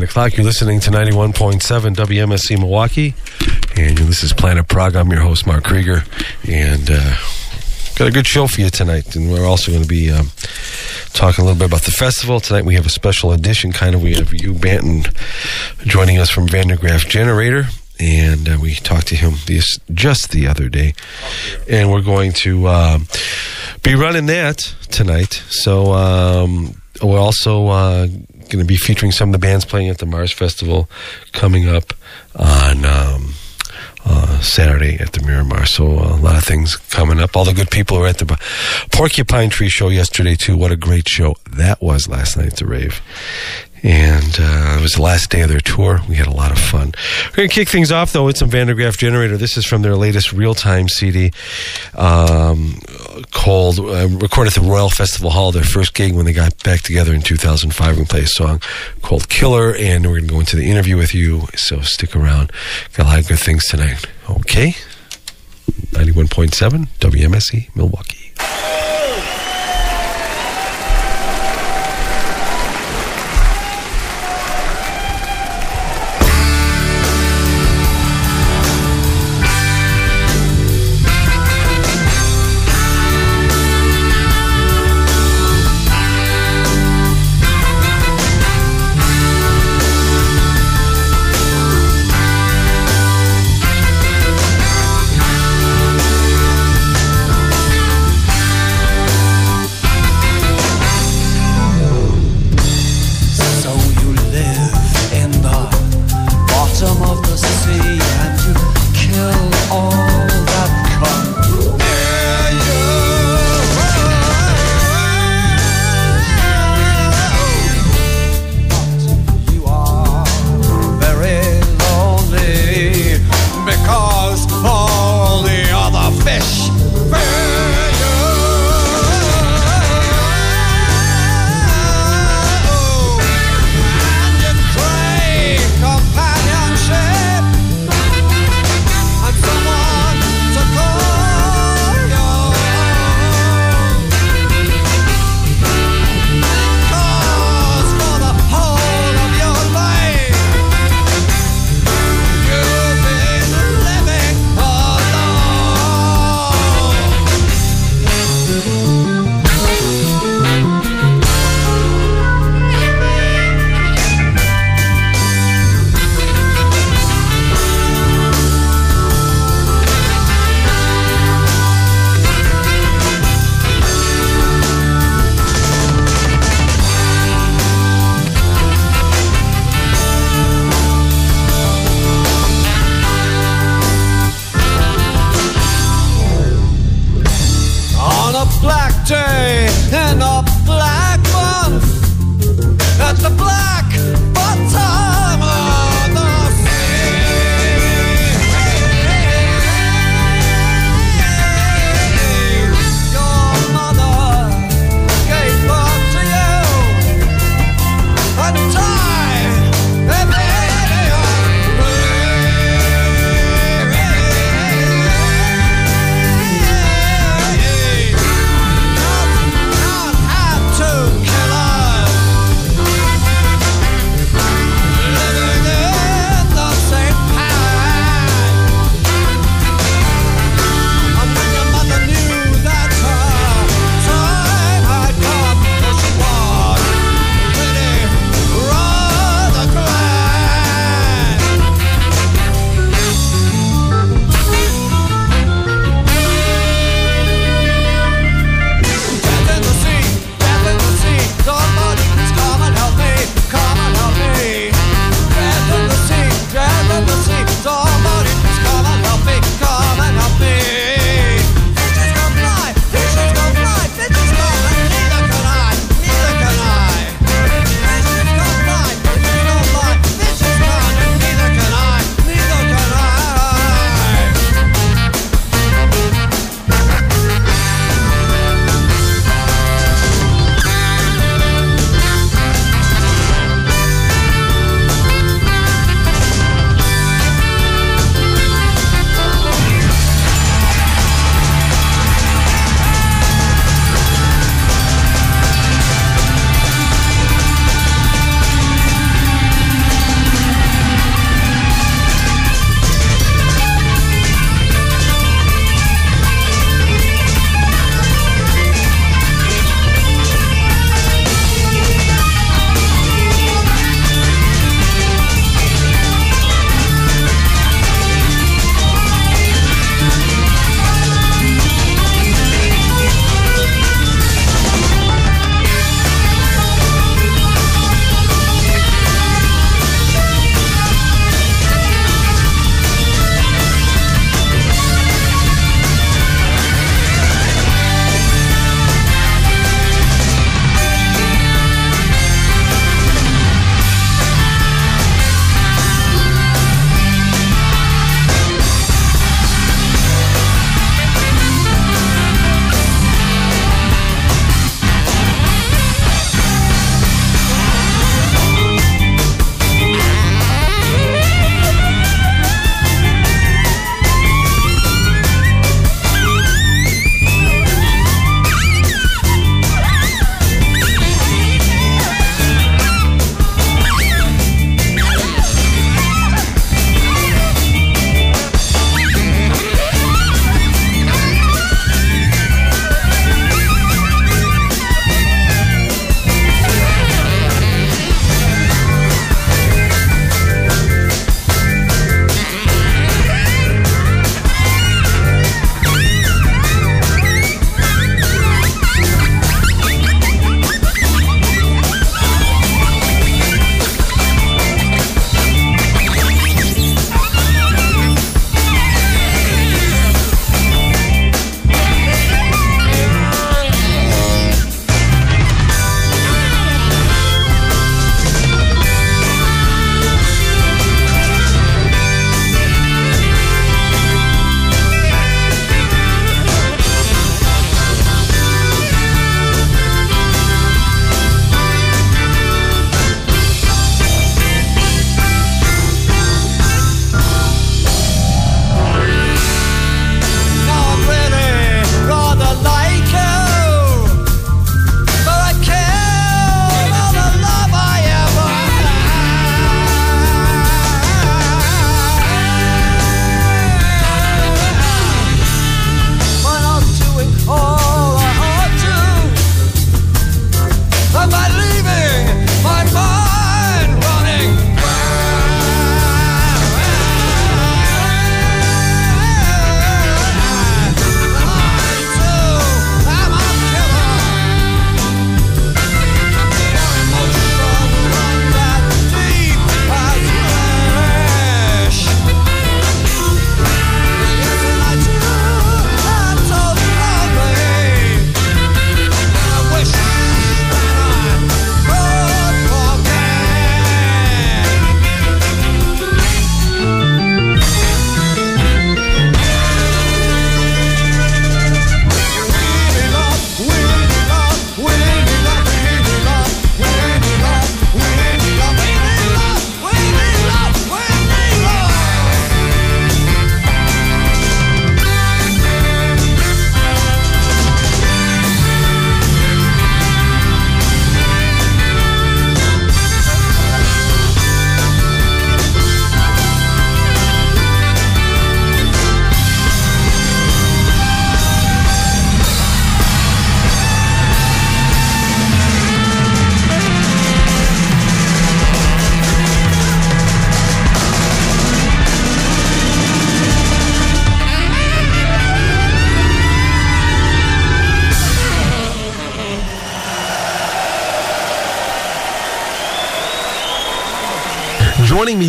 9 o'clock. You're listening to 91.7 WMSE Milwaukee. And this is Planet Prog. I'm your host, Mark Krueger. And uh, got a good show for you tonight. And we're also going to be um, talking a little bit about the festival. Tonight we have a special edition, kind of. We have Hugh Banton joining us from Van der Graaf Generator. And uh, we talked to him this, just the other day. And we're going to uh, be running that tonight. So um, we're also uh, going to be featuring some of the bands playing at the Mars Festival coming up on um, uh, Saturday at the Miramar. So uh, a lot of things coming up. All the good people were at the Porcupine Tree show yesterday too. What a great show that was last night the rave. And uh, it was the last day of their tour. We had a lot of fun. We're going to kick things off, though, with some Van der Graaf Generator. This is from their latest real time CD um, called, uh, recorded at the Royal Festival Hall, their first gig when they got back together in 2005. We're going to play a song called Killer, and we're going to go into the interview with you. So stick around. Got a lot of good things tonight. Okay. 91.7 WMSE Milwaukee.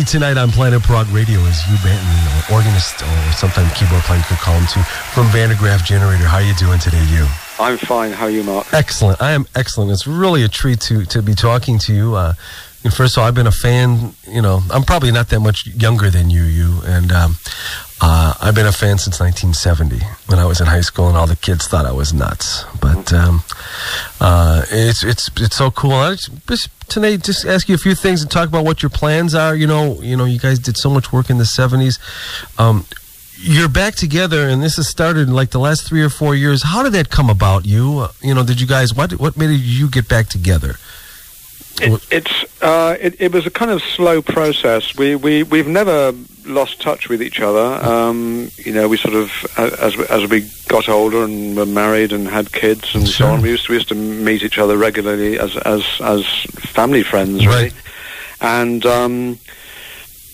Me tonight on Planet Prog Radio is Hugh Banton, organist or sometimes keyboard player, you could call him too, from Van der Graaf Generator. How are you doing today, Hugh? I'm fine. How are you, Mark? Excellent. I am excellent. It's really a treat to, to be talking to you. Uh, first of all, I've been a fan. You know, I'm probably not that much younger than you, you, and um, uh, I've been a fan since 1970 when I was in high school, and all the kids thought I was nuts. But um, uh, it's it's it's so cool. I just, just just ask you a few things and talk about what your plans are. You know, you know, you guys did so much work in the 70s. Um, you're back together, and this has started in like the last three or four years. How did that come about? You, uh, you know, did you guys what what made you get back together? It, it's uh, it, it, was a kind of slow process. We we we've never lost touch with each other. Um, you know, we sort of as as we got older and were married and had kids and sure. so on. We used to we used to meet each other regularly as as as family friends, really. Right. And um,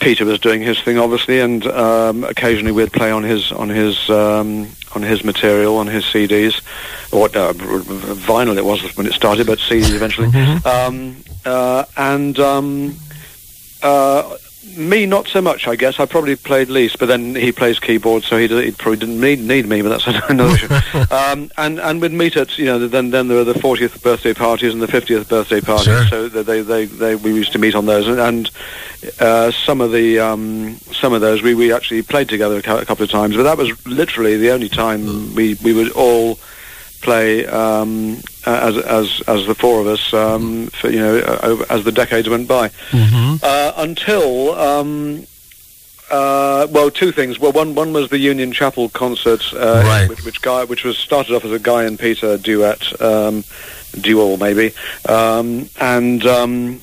Peter was doing his thing, obviously, and um, occasionally we'd play on his on his um, on his material, on his CDs, or uh, vinyl it was when it started, but CDs eventually. Mm-hmm. Um, uh, and um, uh, me, not so much, I guess. I probably played least, but then he plays keyboard, so he, he probably didn't need, need me, but that's another issue. Um, and, and we'd meet at, you know, then, then there were the 40th birthday parties and the 50th birthday parties, sure. so they, they, they, we used to meet on those. And, and uh, some of the um, some of those we, we actually played together a couple of times, but that was literally the only time we, we would all play um, as as as the four of us, um, for, you know, uh, as the decades went by, mm-hmm. uh, until. Um, uh, well, two things. Well, one one was the Union Chapel concert, uh, right. which, which, guy which was started off as a Guy and Peter duet, um, duel maybe, um, and um,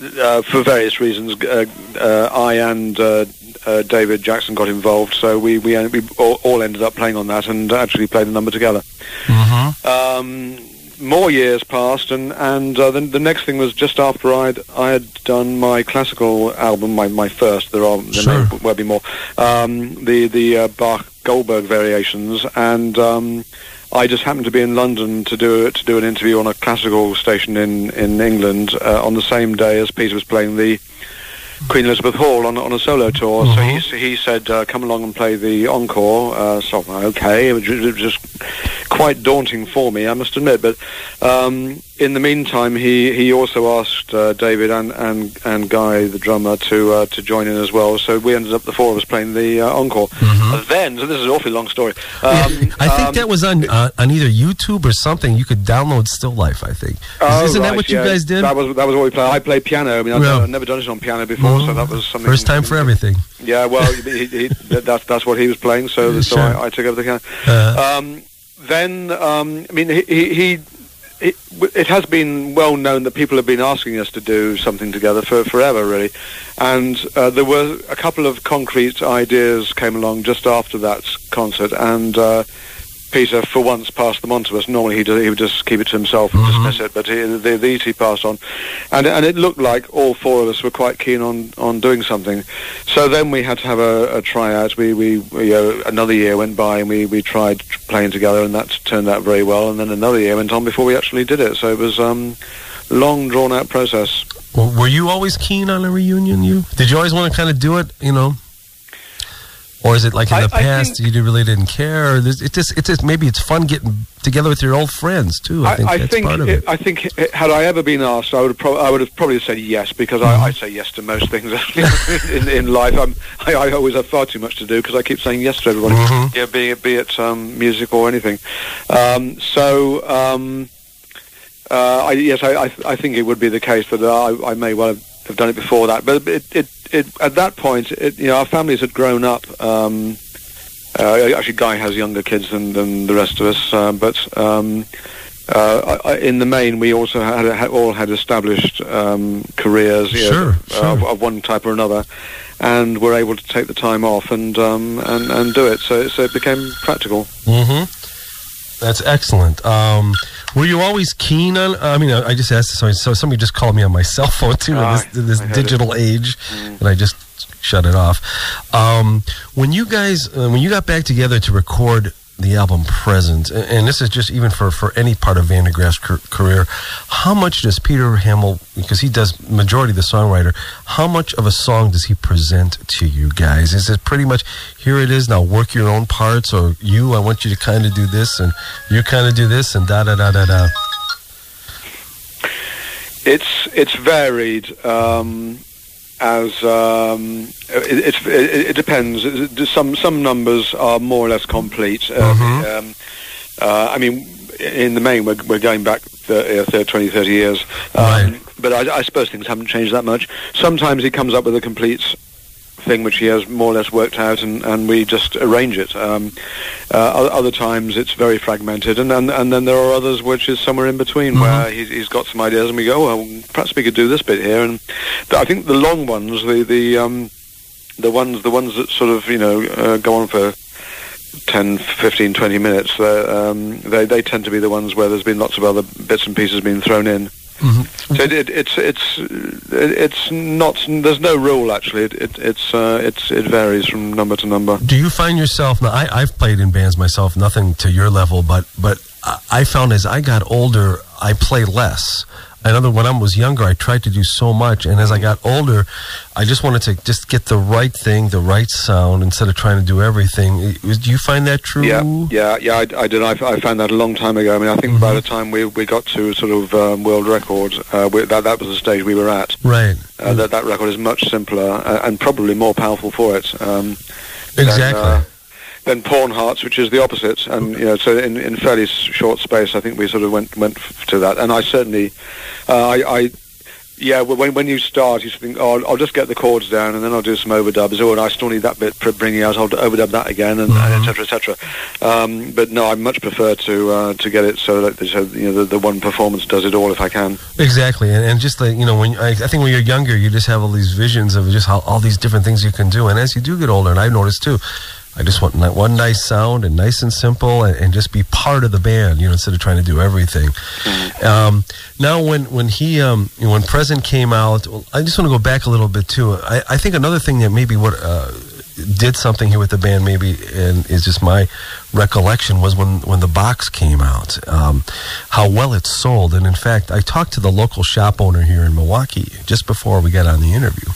uh, for various reasons, uh, uh, I and uh, uh, David Jackson got involved, so we we, we all, all, ended up playing on that and actually played the number together. Mm-hmm. Um, more years passed, and and uh, the, the next thing was just after I I had done my classical album, my, my first. There are there sure. may well be more. Um, the the Bach Goldberg variations, and um, I just happened to be in London to do to do an interview on a classical station in in England uh, on the same day as Peter was playing the Queen Elizabeth Hall on, on a solo tour. So he, uh-huh. he said, uh, come along and play the encore. Uh, so, okay, it was just quite daunting for me, I must admit. But um, in the meantime, he, he also asked uh, David and, and, and Guy, the drummer, to uh, to join in as well. So we ended up, the four of us, playing the uh, encore. Mm-hmm. then, so this is an awfully long story. Um, I think um, that was on uh, on either YouTube or something. You could download Still Life, I think. Oh, Isn't right, that what yeah. you guys did? That was, that was what we played. I played piano. I mean, I've, never done it on piano before, mm-hmm. so that was something. First time for everything. Yeah, well, he, he, that's, that's what he was playing, so, so sure. I, I, took over the piano. Uh-huh. Um, then, um, I mean, he, he it, it, has been well known that people have been asking us to do something together for forever, really. And uh, there were a couple of concrete ideas came along just after that concert, and uh, Peter, for once, passed them on to us. Normally, he, he would just keep it to himself and mm-hmm. dismiss it, but he, the, these he passed on, and and it looked like all four of us were quite keen on, on doing something. So then we had to have a, a tryout. We we, we uh, another year went by and we, we tried playing together, and that turned out very well. And then another year went on before we actually did it. So it was um, long drawn out process. Well, were you always keen on a reunion? You did you always want to kind of do it? You know. Or is it like in I, the past think, you really didn't care? It just, it just maybe it's fun getting together with your old friends too. I, I think I that's think part of it. I think had I ever been asked, I would have, pro- I would have probably said yes because mm-hmm. I, I, say yes to most things in, in life. I'm, I, I, always have far too much to do because I keep saying yes to everybody. Mm-hmm. Yeah, be it be it um, music or anything. Um, so. Um, uh, I, yes, I, I, think it would be the case that I, I may well have, have done it before that, but it, it it, at that point, it, you know, our families had grown up. Um, uh, actually, Guy has younger kids than, than the rest of us, uh, but um, uh, I, in the main, we also had, had all had established um, careers sure, know, sure. Of, of, one type or another, and were able to take the time off and um, and, and do it. So, so it became practical. Mm-hmm. That's excellent. Were you always keen on? I mean, I just asked somebody. So somebody just called me on my cell phone too in this, in this digital it. age, mm. and I just shut it off. Um, when you guys, uh, when you got back together to record the album Present, and, this is just even for, for any part of Van de career, how much does Peter Hammill, because he does majority of the songwriter, how much of a song does he present to you guys? Is it pretty much, here it is, now work your own parts, or you, I want you to kind of do this, and you kind of do this, and da da da da da? It's, it's varied. Um, as um, it, it, it, depends. Some some numbers are more or less complete. Uh, mm-hmm. Um, uh, I mean, in the main, we're, we're going back 30, 20, 30 years. Um, right. But I, I, suppose things haven't changed that much. Sometimes he comes up with a complete thing which he has more or less worked out, and, and we just arrange it. Um, uh, other times it's very fragmented, and then and then there are others which is somewhere in between mm-hmm. where he's, he's got some ideas, and we go, well, perhaps we could do this bit here. And I think the long ones, the the um, the ones the ones that sort of you know uh, go on for 10, 15, 20 minutes, um, they they tend to be the ones where there's been lots of other bits and pieces being thrown in. Mm-hmm. So it, it, it's it's it's not. There's no rule actually. It, it it's uh, it's it varies from number to number. Do you find yourself now? I, I've played in bands myself, nothing to your level, but but I found as I got older, I play less. I know that when I was younger, I tried to do so much, and as I got older, I just wanted to just get the right thing, the right sound, instead of trying to do everything. Do you find that true? Yeah, yeah, yeah. I, I did. I, I, found that a long time ago. I mean, I think mm-hmm. by the time we we got to sort of um, world records, uh, we, that that was the stage we were at. Right. Uh, that that record is much simpler uh, and probably more powerful for it. Um, exactly. Than, uh, then Pawn Hearts, which is the opposite, and you know, so in, in fairly short space, I think we sort of went went to that, and I certainly, uh, I, I yeah, when when you start, you think, oh, I'll, just get the chords down, and then I'll do some overdubs. Oh, and I still need that bit bringing out. I'll overdub that again, and etc. Mm-hmm. etc. Et um, but no, I much prefer to uh, to get it so that so, you know the, the, one performance does it all if I can. Exactly, and, and just like you know, when I, I, think when you're younger, you just have all these visions of just how all these different things you can do, and as you do get older, and I've noticed too I just want one nice sound and nice and simple and, and, just be part of the band, you know, instead of trying to do everything. Mm-hmm. Um, now, when when he um, you know, when Present came out, I just want to go back a little bit too. I, I think another thing that maybe what uh, did something here with the band, maybe, and is just my recollection was when when the box came out, um, how well it sold. And in fact, I talked to the local shop owner here in Milwaukee just before we got on the interview,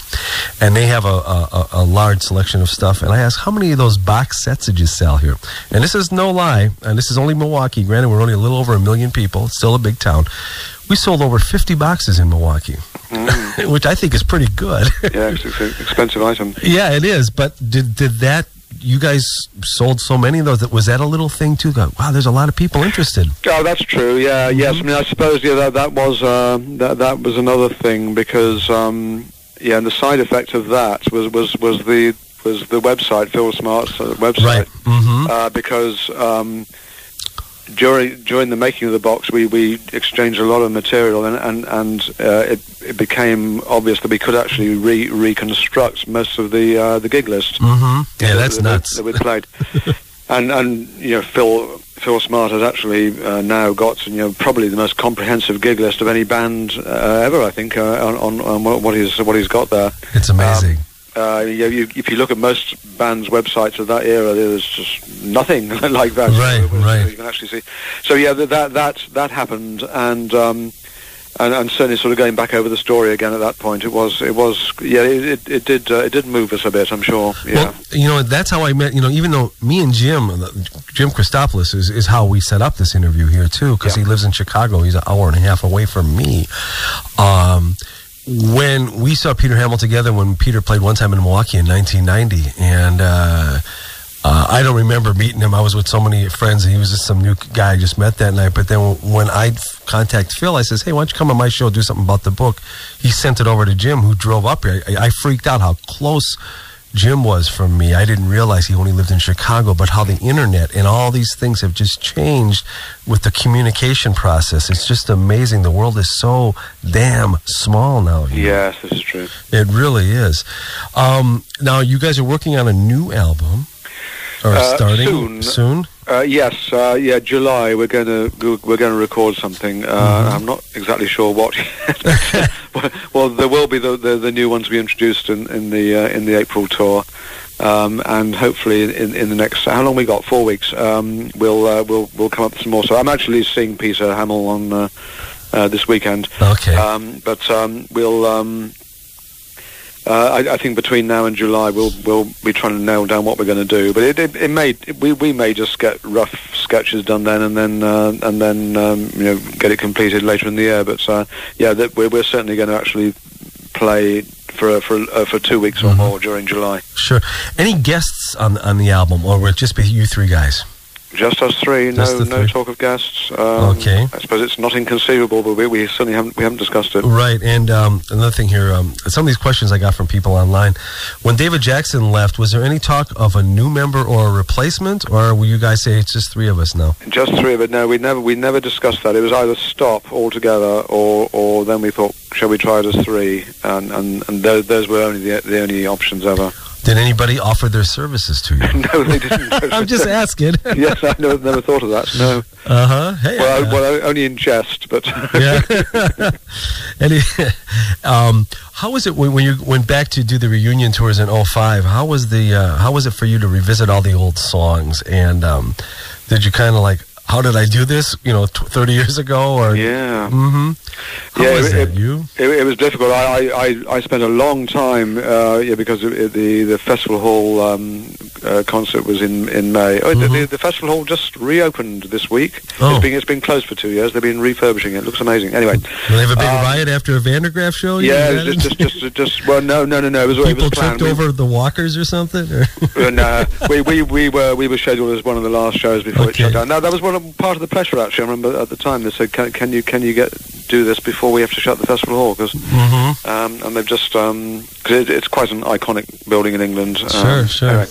and they have a, a, a large selection of stuff. And I asked, how many of those box sets did you sell here? And this is no lie, and this is only Milwaukee. Granted, we're only a little over a million people, it's still a big town. We sold over 50 boxes in Milwaukee, mm. which I think is pretty good. yeah, it's an expensive item. Yeah, it is. But did did that you guys sold so many of those. That was that a little thing too? wow, there's a lot of people interested. Oh, that's true. Yeah, mm-hmm. yes. I mean, I suppose yeah, that that was uh, that that was another thing because um, yeah, and the side effect of that was was was the was the website Phil Smart's uh, website right. mm-hmm. uh, because. Um, during during the making of the box, we, we exchanged a lot of material, and and, and uh, it, it became obvious that we could actually re- reconstruct most of the uh, the gig list. Mm-hmm. Yeah, that's that, nuts. That we played, and and you know Phil Phil Smart has actually uh, now got you know probably the most comprehensive gig list of any band uh, ever. I think uh, on, on, on what he's what he's got there. It's amazing. Um, uh, you, you, if you look at most bands' websites of that era, there's just nothing like that. Right, so, right. You can actually see. So yeah, that that that happened, and, um, and and certainly sort of going back over the story again at that point, it was it was yeah, it it, it did uh, it did move us a bit. I'm sure. Yeah. Well, you know, that's how I met. You know, even though me and Jim, Jim Christopulos is is how we set up this interview here too, because yeah. he lives in Chicago. He's an hour and a half away from me. Um, when we saw Peter Hammill together when Peter played one time in Milwaukee in 1990, and uh, uh, I don't remember meeting him. I was with so many friends, and he was just some new guy I just met that night. But then when I contact Phil, I says, "Hey, why don't you come on my show, do something about the book?" He sent it over to Jim, who drove up here. I, I freaked out how close Jim was from me. I didn't realize he only lived in Chicago, but how the internet and all these things have just changed with the communication process. It's just amazing. The world is so damn small now. Yes, this is true. It really is. Um, now, you guys are working on a new album or uh, starting soon. soon? Uh, yes, uh, yeah, July. We're going to we're going to record something. Uh, mm-hmm. I'm not exactly sure what. well, there will be the, the, the new ones we introduced in, in the uh, in the April tour. Um, and hopefully in, in the next how long we got four weeks um, we'll uh, we'll we'll come up with some more. So I'm actually seeing Peter Hammill on uh, uh, this weekend. Okay. Um, but um, we'll um, uh, I, I think between now and July we'll we'll be trying to nail down what we're going to do. But it, it, it may we, we may just get rough sketches done then and then uh, and then um, you know get it completed later in the year. But uh, yeah, that we're, we're certainly going to actually play for for uh, for two weeks Mhm. or more during July. Sure. Any guests on on the album, or will it just be you three guys? Just us three, no no three. talk of guests. Um, Okay. I suppose it's not inconceivable, but we, we certainly haven't we haven't discussed it. Right, and um, another thing here, um, some of these questions I got from people online. When David Jackson left, was there any talk of a new member or a replacement, or will you guys say it's just three of us now? Just three of it. No, we never we never discussed that. It was either stop altogether, or or then we thought, shall we try it as three? And and, and those, those were only the, the only options ever. Did anybody offer their services to you? no, they didn't. I'm just asking. yes, I never, never thought of that. No, Uh huh. Hey. well, uh, well, only in jest, but yeah. Any, um, how was it when, when you went back to do the reunion tours in 05? How was the uh, how was it for you to revisit all the old songs? And um, did you kind of like, how did I do this? You know, t- 30 years ago, or yeah. Mm-hmm. How Yeah, was it- it- you? It, it was difficult. I, I, I, I spent a long time, uh, yeah, because it, it- the the festival hall um, uh, concert was in in May. Oh, the, Mhm. the, the festival hall just reopened this week. Oh. It's been it's been closed for two years. They've been refurbishing it. It looks amazing. Anyway, Will they have a big Um, riot after a Van der Graaf show? yeah, it was just, just just just well, no, no, no, no. It was it People was planned. tripped over the walkers or something. Or? We, uh, we, we we were we were scheduled as one of the last shows before it shut down. Now that was one of, part of the pressure. Actually, I remember at the time they said, "Can, can you can you get do this before we have to shut the festival hall?" Because mm-hmm. um, and they've just because it, it's quite an iconic building in England. Um, Sure, sure. Anyway.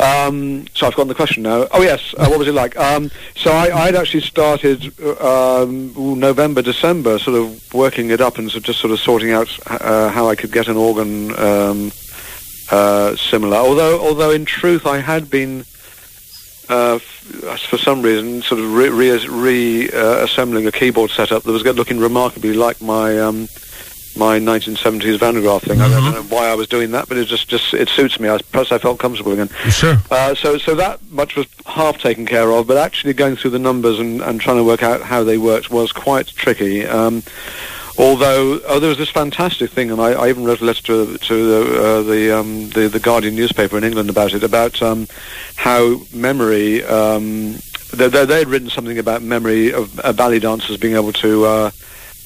Um, so I've forgotten the question now. Oh yes, uh, what was it like? Um, so I, I'd actually started uh, um, November, December, sort of working it up and so just sort of sorting out uh, how I could get an organ um, uh, similar. Although, although in truth, I had been. Uh, f- for some reason, sort of re- re- re- uh, a keyboard setup that was looking remarkably like my um, my 1970s Van Gogh thing. I Mhm. don't know why I was doing that, but it just just it suits me. I, plus, I felt comfortable again. Sure. Uh, so so that much was half taken care of, but actually going through the numbers and, and trying to work out how they worked was quite tricky. Um, although oh, there was this fantastic thing, and I, I even wrote a letter to to the uh, the, um, the the Guardian newspaper in England about it, about um, how memory. Um, they, they, they had written something about memory of uh, ballet dancers being able to. Uh,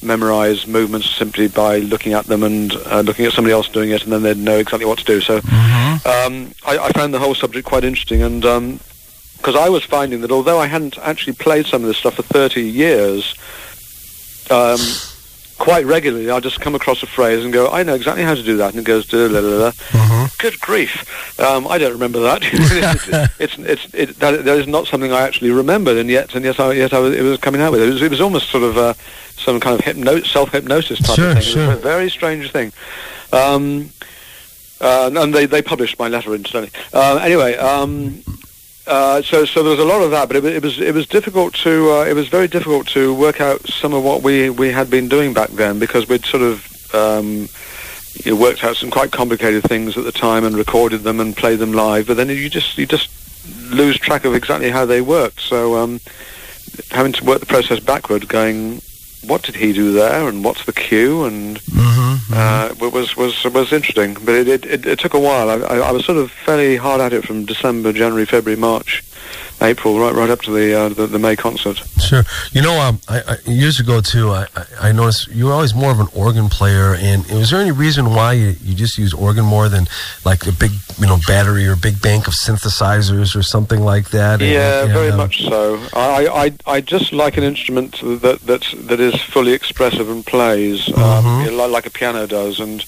memorize movements simply by looking at them and uh, looking at somebody else doing it, and then they'd know exactly what to do. So Mm-hmm. um, I, I found the whole subject quite interesting, and because I was finding that although I hadn't actually played some of this stuff for 30 years, um, quite regularly I'd just come across a phrase and go, I know exactly how to do that, and it goes, da, da, da, da. Mm-hmm. good grief, um, I don't remember that. it's, it's, it's, it, that, that is not something I actually remembered, and yet, and yet, I, yet I was, it was coming out with it. It was, it was almost sort of uh, some kind of hypno- self-hypnosis type Sure, of thing. It sure. was a very strange thing. Um, uh, and they, they published my letter incidentally. Uh, anyway, um, uh, so so there was a lot of that, but it, it was it was difficult to uh, it was very difficult to work out some of what we, we had been doing back then because we'd sort of um, you know, worked out some quite complicated things at the time and recorded them and played them live, but then you just you just lose track of exactly how they worked. So um, having to work the process backward, going what did he do there and what's the cue and Mm-hmm. uh, wa- was was was interesting, but it it, it, it took a while. I, I, I was sort of fairly hard at it from December, January, February, March, April, right right up to the uh, the, the May concert. Sure. You know, um, I, I, years ago too, I, I, noticed you were always more of an organ player. And was there any reason why you, you just use organ more than like a big, you know, battery or big bank of synthesizers or something like that? And- Yeah, and, very um, much so. I, I I just like an instrument that that that is fully expressive and plays um, Mhm. like, like a piano does, and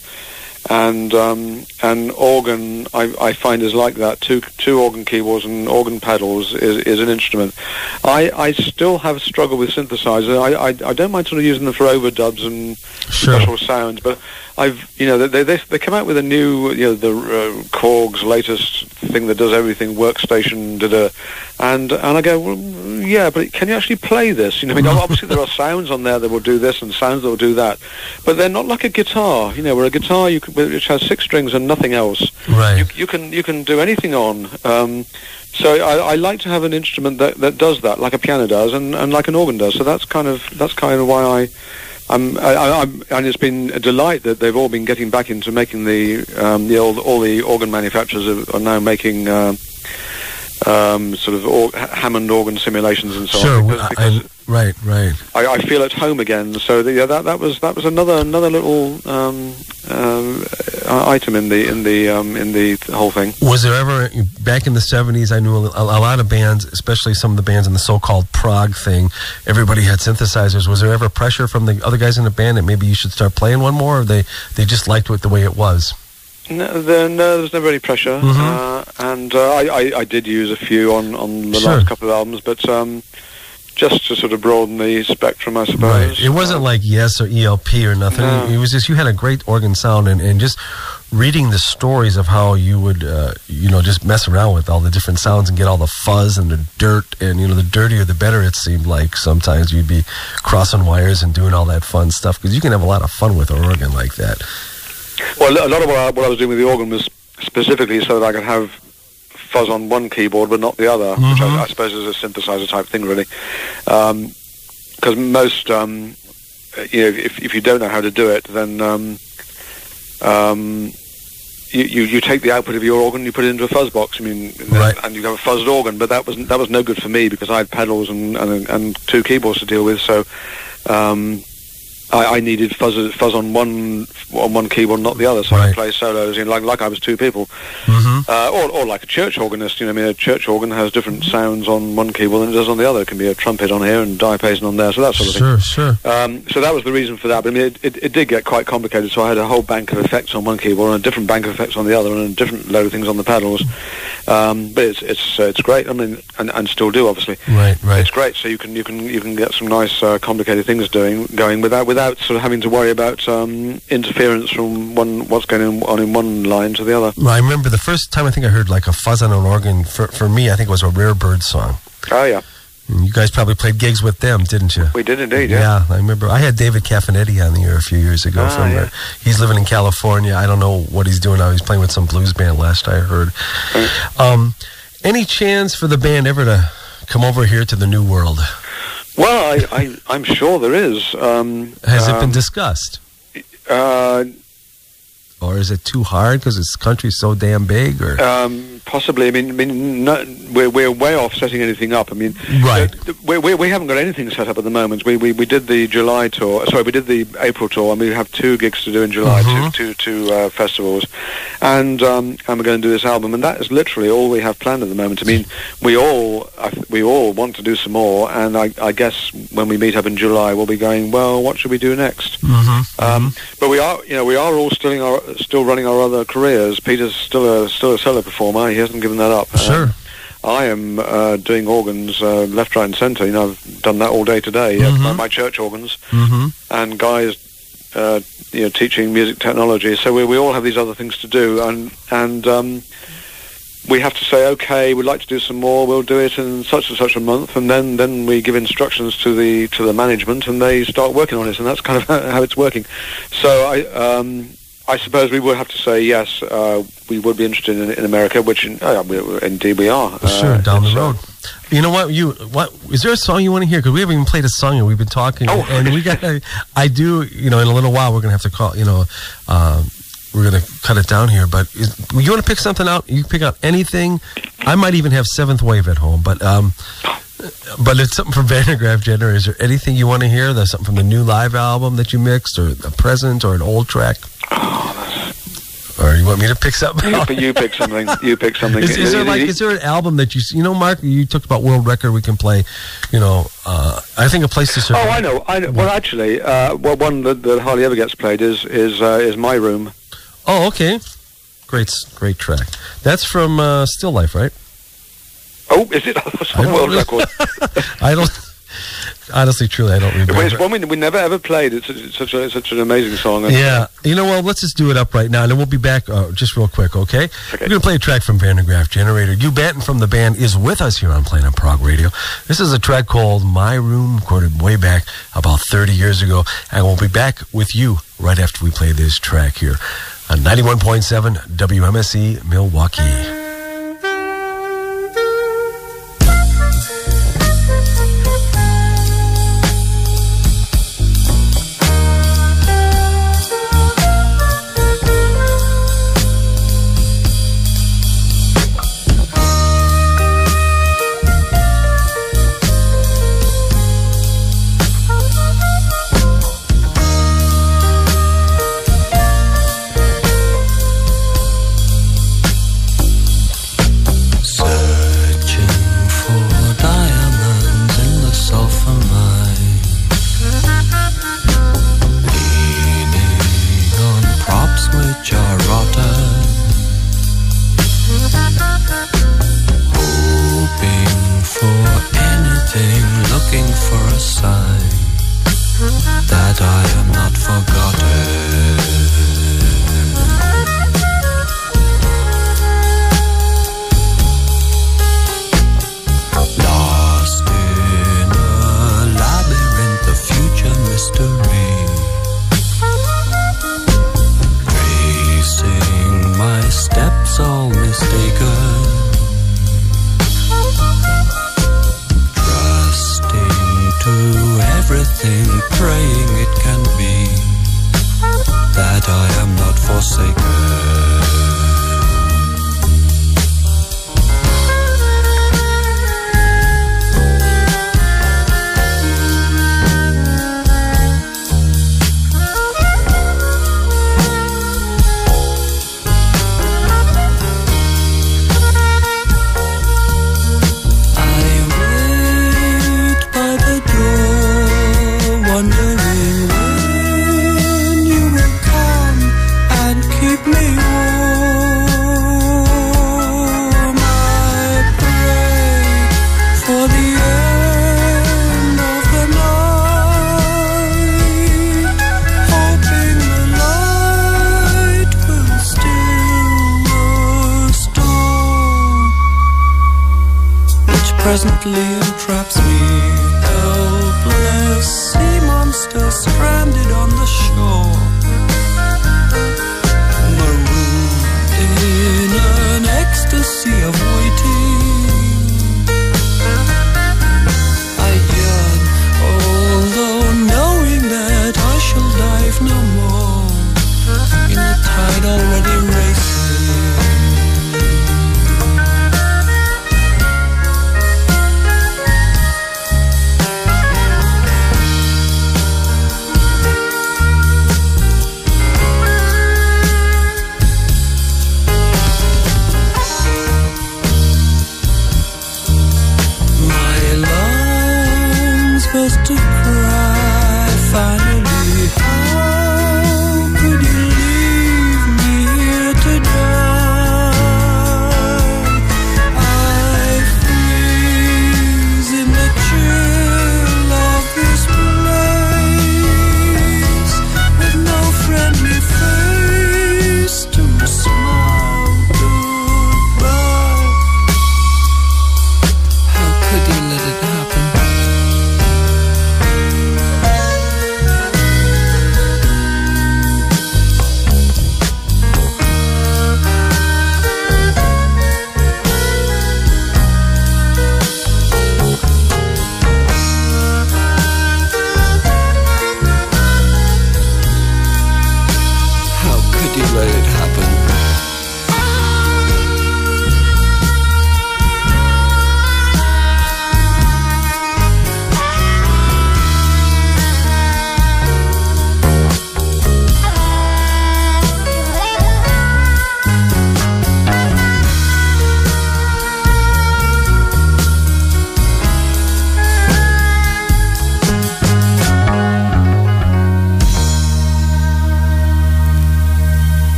and um, an organ I, I find is like that. Two two organ keyboards and organ pedals is, is an instrument. I, I still have a struggle with synthesizers. I, I I don't mind sort of using them for overdubs and Sure. special sounds, but I've you know they they they come out with a new you know the uh, Korg's latest thing that does everything workstation da da, and and I go well yeah, but can you actually play this? You know, I mean, obviously there are sounds on there that will do this and sounds that will do that, but they're not like a guitar. You know, where a guitar you can which has six strings and nothing else. Right. You, you can you can do anything on. Um, so I, I like to have an instrument that, that does that, like a piano does, and, and like an organ does. So that's kind of that's kind of why I. I'm, I, I'm, and it's been a delight that they've all been getting back into making the, um, the old, all the organ manufacturers are, are now making uh, um, sort of or, Hammond organ simulations and so sure, on. Because, because I, right, right. I, I, feel at home again. So the, yeah, that that was that was another another little um, uh, item in the in the um, in the whole thing. Was there ever back in the seventies? I knew a, a, lot of bands, especially some of the bands in the so-called prog thing. Everybody had synthesizers. Was there ever pressure from the other guys in the band that maybe you should start playing one more, or they they just liked it the way it was? No, there, no, there was never any pressure, Mhm. uh, and uh, I, I, I did use a few on, on the Sure. last couple of albums, but um, just to sort of broaden the spectrum, I suppose. Right. It wasn't Uh, like Yes or ELP or nothing. No. It was just you had a great organ sound, and, and just reading the stories of how you would, uh, you know, just mess around with all the different sounds and get all the fuzz and the dirt, and you know, the dirtier the better. It seemed like sometimes you'd be crossing wires and doing all that fun stuff because you can have a lot of fun with an organ like that. Well, a lot of what I, what I was doing with the organ was specifically so that I could have fuzz on one keyboard but not the other, which Mhm. I, I suppose is a synthesizer type thing, really. Because most, um, you know, if, if you don't know how to do it, then um, um, you, you you take the output of your organ, you put it into a fuzz box. I mean, Right. and you have a fuzzed organ. But that was that was no good for me because I had pedals and and, and two keyboards to deal with. So. Um, I, I needed fuzz, fuzz on one on one keyboard, not the other, so I Right. could play solos, you know, like like I was two people, Mm-hmm. uh, or or like a church organist. You know, I mean, a church organ has different sounds on one keyboard than it does on the other. It can be a trumpet on here and diapason on there, so that sort of thing. Sure, sure. Um, so that was the reason for that. But I mean, it, it, it did get quite complicated. So I had a whole bank of effects on one keyboard and a different bank of effects on the other, and a different load of things on the pedals. Um, but it's it's uh, it's great. I mean, and, and still do obviously. Right, right. It's great. So you can you can you can get some nice uh, complicated things doing going without without sort of having to worry about um, interference from one what's going on in one line to the other. I remember the first time I think I heard like a fuzz on an organ. For for me, I think it was a Rare Bird song. Oh yeah, you guys probably played gigs with them, didn't you? we did indeed. Yeah. I remember. I had David Kaffinetti on the air a few years ago. Ah, from yeah. uh, he's living in California. I don't know what he's doing now. He's playing with some blues band. Last I heard. Um, any chance for the band ever to come over here to the New World? Well, I, I I'm sure there is. Um, Has it um, been discussed, uh, or is it too hard because this country's so damn big? Or Um, possibly. I mean, I mean, no, we're we're way off setting anything up. I mean, Right. we, we we haven't got anything set up at the moment. We we, we did the July tour. Sorry, we did the April tour, and we have two gigs to do in July, Mhm. two two two uh, festivals, and um, and we're going to do this album, and that is literally all we have planned at the moment. I mean, we all I, th- we all want to do some more, and I, I guess when we meet up in July, we'll be going. Well, what should we do next? mm-hmm. Um, but we are, you know, we are all still in our, still running our other careers. Peter's still a still a solo performer. He hasn't given that up. Sure. I am uh, doing organs uh, left, right, and centre. You know, I've done that all day today. uh, my, my church organs Mm-hmm. and guys, uh, you know, teaching music technology. So we we all have these other things to do, and and um, we have to say, okay, we'd like to do some more. We'll do it in such and such a month, and then then we give instructions to the to the management, and they start working on it, and that's kind of how it's working. So I. Um, I suppose we would have to say yes. Uh, we would be interested in, in America, which in, uh, we, indeed we are. Uh, Sure, down the uh, road. You know what? You what is there a song you want to hear? Because we haven't even played a song, and we've been talking, Oh. and we got. I do. You know, in a little while, we're gonna have to call. You know, uh, we're gonna cut it down here. But is, you want to pick something out? You pick out anything. I might even have Seventh Wave at home, but um, but it's something from Van der Graaf Generator. Is there anything you want to hear? That's something from the new live album that you mixed, or a present, or an old track. Or you want me to pick something? you, you pick something. You pick something. Is, is there like is there an album that you you know Mark you talked about world record we can play you know uh, I think a place to serve Oh, I know. I know. Well, actually, uh, well, one that, that hardly ever gets played is is uh, is my room. oh okay great great track that's from uh, Still Life right Oh, is it? I world don't- record. I don't honestly truly I don't remember Well, it's one we, we never ever played. It's, it's such a such an amazing song. Yeah you know what let's just do it up right now and then we'll be back uh, just real quick okay? Okay. we're gonna play a track from Van der Graaf Generator Hugh Banton from the band is with us here on Planet Prog Radio this is a track called My Room recorded way back about 30 years ago and we'll be back with you right after we play this track here on 91.7 WMSE Milwaukee.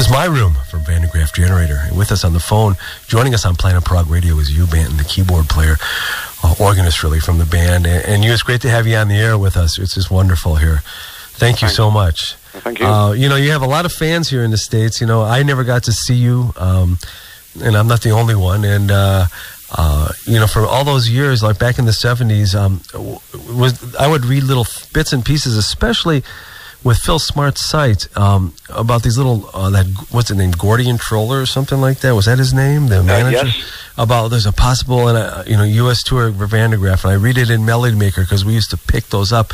Was my room from Van der Graaf Generator. And with us on the phone, joining us on Planet Prog Radio is Hugh, Banton, the keyboard player, uh, organist really from the band. And, and Hugh, it's great to have you on the air with us. It's just wonderful here. Thank you Thanks. so much. Thank you. Uh, you know, you have a lot of fans here in the States. You know, I never got to see you, um, and I'm not the only one. And, uh, uh, you know, for all those years, like back in the 70s, um, was I would read little bits and pieces, especially with Phil Smart's site um, about these little uh, that what's it named Gordian Troller or something like that. Was that his name? The manager yes. about there's a possible and a, you know U.S. tour for Van der Graaf, and I read it in Melody Maker because we used to pick those up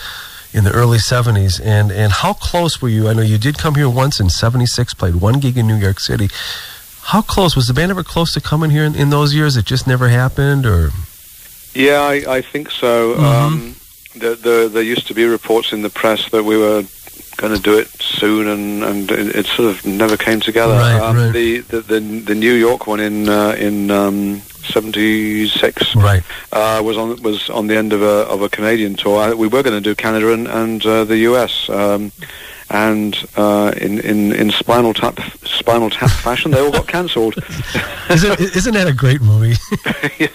in the early 70s. And and how close were you? I know you did come here once in 76, played one gig in New York City. How close was the band ever close to coming here in, in those years? It just never happened, or Yeah, I, I think so. Mhm. Um, the, the, there used to be reports in the press that we were going to do it soon, and, and it, it sort of never came together. Right, um, right. The, the the the New York one in uh, in um, '76 right? uh, was on was on the end of a of a Canadian tour. I, we were going to do Canada and, and uh, the US. Um, and uh, in, in, in Spinal Tap Spinal Tap fashion, they all got cancelled. Isn't isn't that a great movie?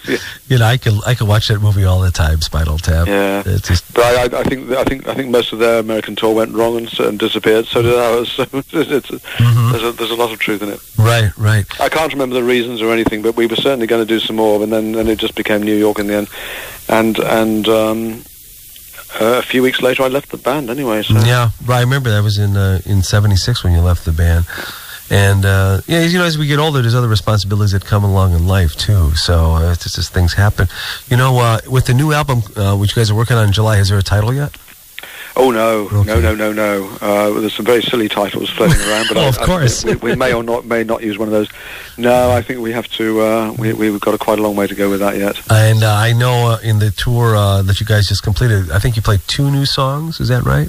you know, I could I could watch that movie all the time. Spinal Tap. Yeah. It's just But I, I, think I think I think most of their American tour went wrong and, and disappeared. So did ours. So Mhm. there's a there's a lot of truth in it. right, right. I can't remember the reasons or anything, but we were certainly going to do some more, and then then it just became New York in the end. And and um, uh, a few weeks later, I left the band anyway. So Yeah, right. I remember that was in uh, in '76 when you left the band. And uh, yeah, you know, as we get older, there's other responsibilities that come along in life too. So uh, it's just as things happen. You know, uh, with the new album, uh, which you guys are working on in July, is there a title yet? Oh no, Okay. no, no, no, no. Uh, there's some very silly titles floating around, but Oh, I, of I- we, we may or not may not use one of those. No, I think we have to. Uh, we, we've got a quite a long way to go with that yet. And uh, I know uh, in the tour uh, that you guys just completed, I think you played two new songs. Is that right?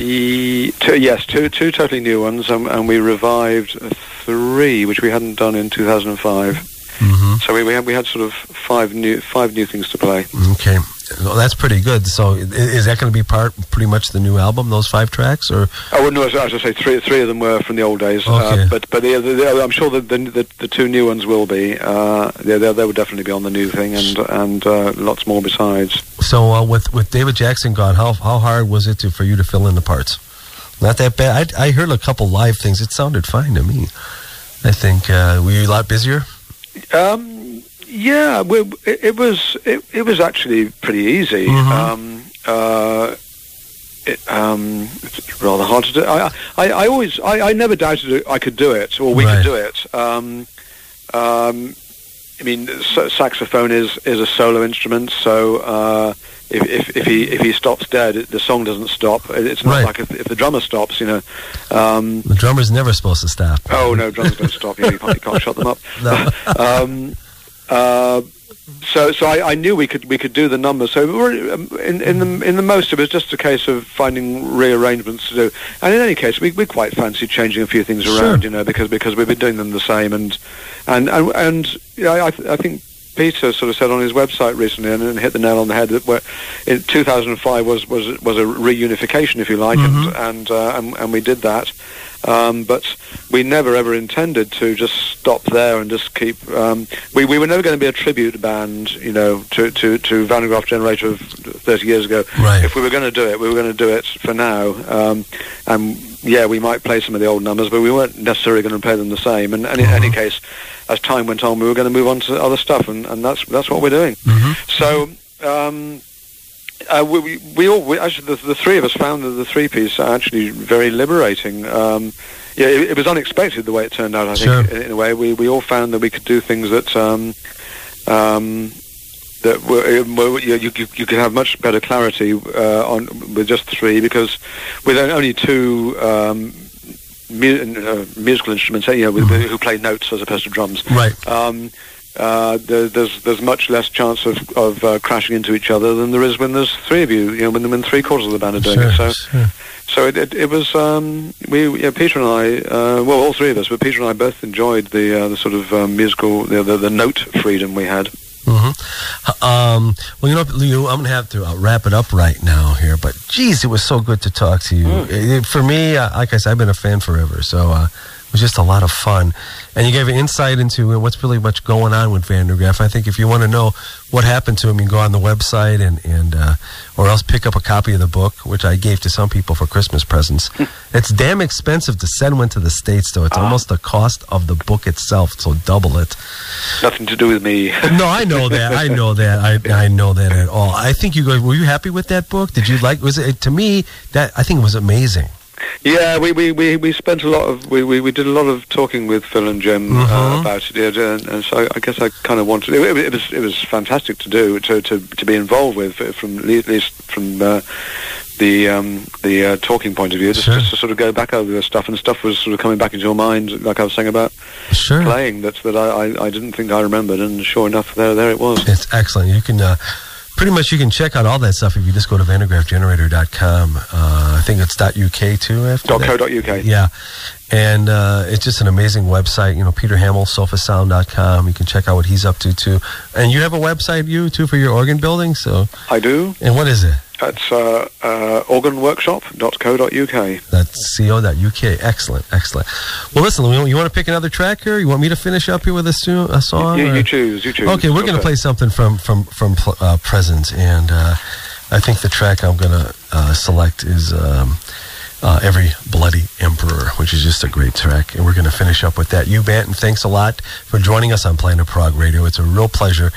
E, two, yes, two two totally new ones, um, and we revived three, which we hadn't done in 2005. Mm-hmm. So we, we had we had sort of five new five new things to play. Okay, well, that's pretty good. So, is that going to be part, pretty much the new album? Those five tracks, or Oh no, as, as I say, three three of them were from the old days. Okay. Uh, but but the, the, the, I'm sure that the, the the two new ones will be. Uh, they, they they will definitely be on the new thing, and and uh, lots more besides. so uh, with with David Jackson gone, how how hard was it to for you to fill in the parts? Not that bad. I, I heard a couple live things. It sounded fine to me. I think uh, were you a lot busier? Um, yeah, we, it, it was it, it was actually pretty easy. Mhm. Um, uh, it, um, it's rather hard to do. I I, I always I, I never doubted I could do it or we Right. could do it. Um, um, I mean, saxophone is, is a solo instrument, so uh, if, if, if he if he stops dead, the song doesn't stop. It's not Right. like if, if the drummer stops, you know. Um, The drummer's never supposed to stop. Oh no, drummers don't stop. You, know, you, can't, you can't shut them up. No. um, uh, so, so I, I knew we could we could do the numbers. So we were, um, in, in the in the most, it was just a case of finding rearrangements to do. And in any case, we, we quite fancied changing a few things Sure. around, you know, because because we've been doing them the same. And and and, and you know, I, I think Peter sort of said on his website recently, and, and hit the nail on the head that where in 2005 was was was a reunification, if you like, Mhm. and and, uh, and and we did that. Um, but we never ever intended to just stop there and just keep. Um, we we were never going to be a tribute band, you know, to to to Van der Graaf Generator of 30 years ago. Right. If we were going to do it, we were going to do it for now. Um, and yeah, we might play some of the old numbers, but we weren't necessarily going to play them the same. And, and in any Mhm. case, as time went on, we were going to move on to other stuff, and, and that's that's what we're doing. Mhm. So. Um, uh, we, we, we all, we, actually, the, the three of us found that the three piece actually very liberating. Um, yeah, it, it was unexpected the way it turned out. I Sure. think in, in a way, we, we all found that we could do things that um, um, that were, uh, were you, you, you could have much better clarity uh, on with just three because with only two. Um, mu- uh, musical instruments, you know, with, Mhm. who play notes as opposed to drums Right. um, uh, there, there's there's much less chance of of uh, crashing into each other than there is when there's three of you. You know, when when three quarters of the band are doing Sure, it. So sure. so it it, it was um, we yeah, Peter and I uh, well all three of us, but Peter and I both enjoyed the uh, the sort of um, musical the, the the note freedom we had. hmm Um, well, you know, Leo, I'm going to have to uh, wrap it up right now here. But geez, it was so good to talk to you. It- for me, uh, like I said, I've been a fan forever, so uh, was just a lot of fun. And you gave an insight into what's really much going on with Van der Graaf. I think if you want to know what happened to him, you can go on the website and and uh, or else pick up a copy of the book, which I gave to some people for Christmas presents. it's damn expensive to send one to the states, though. It's Ah. almost the cost of the book itself, so double it. Nothing to do with me. No, I know that. I know that. I I know that at all. I think you guys were you happy with that book? Did you like? Was it to me that I think it was amazing. Yeah, we, we, we, we spent a lot of we, we, we did a lot of talking with Phil and Jim uh, about it, and, and so I guess I kind of wanted it, it was it was fantastic to do to to, to be involved with uh, from at least from uh, the um, the uh, talking point of view, just, Sure. just to sort of go back over the stuff and stuff was sort of coming back into your mind, like I was saying about Sure, playing that that I, I, I didn't think I remembered, and sure enough, there there it was. it's excellent. You can. Pretty much, you can check out all that stuff if you just go to vandergraafgenerator.com. Uh, I think it's .uk too. After Dot that. co. Dot uk. Yeah. And uh, it's just an amazing website. You know, Peter Hammill, sofasound.com. You can check out what he's up to too. And you have a website, you too, for your organ building. So, I do. and what is it? That's uh, uh, organworkshop.co.uk. That's co.uk. Excellent, excellent. Well, listen, you you want to pick another track here? You want me to finish up here with a, su- a song? You, or- you choose. You choose. Okay, we're going to play something from from from uh, Present, and uh, I think the track I'm going to uh, select is um, uh, "Every Bloody Emperor," which is just a great track, and we're going to finish up with that. Hugh, Banton, thanks a lot for joining us on Planet Prog Radio. It's a real pleasure,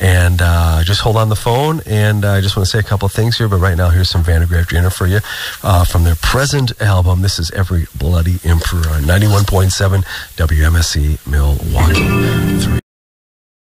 and uh, just hold on the phone, and uh, I just want to say a couple of things here. But right now, here's some Van der Graaf Generator for you uh, from their Present album. This is "Every Bloody Emperor" on 91.7 WMSE Milwaukee. Three.